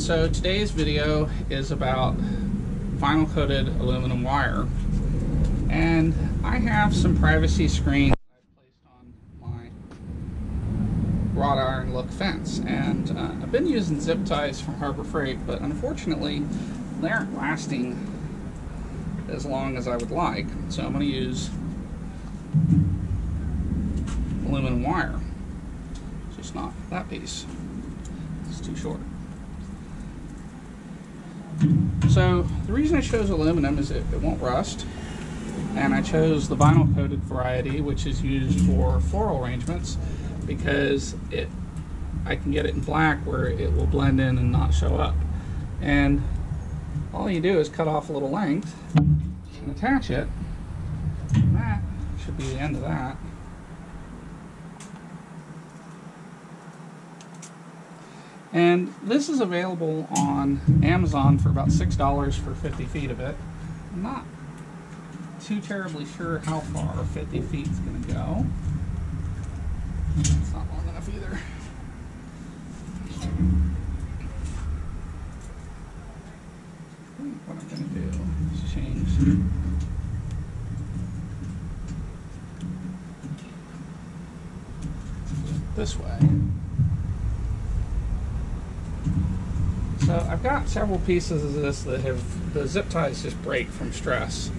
so today's video is about vinyl coated aluminum wire. And I have some privacy screens I've placed on my wrought iron look fence. And uh, I've been using zip ties from Harbor Freight, but unfortunately they aren't lasting as long as I would like. So I'm going to use aluminum wire. Just not that piece. It's too short. So the reason I chose aluminum is it, it won't rust. And I chose the vinyl coated variety, which is used for floral arrangements, because it I can get it in black where it will blend in and not show up. And all you do is cut off a little length and attach it. And that should be the end of that. And this is available on Amazon for about $6 for 50 feet of it. I'm not too terribly sure how far 50 feet is going to go. It's not long enough either. What I'm going to do is change. This way. So I've got several pieces of this that have the zip ties just break from stress.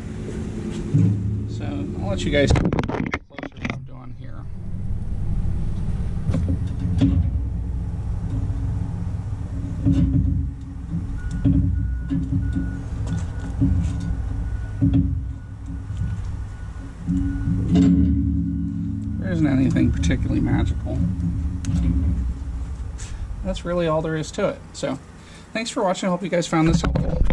So I'll let you guys closer what I'm doing here. There isn't anything particularly magical. That's really all there is to it. So Thanks for watching. I hope you guys found this helpful.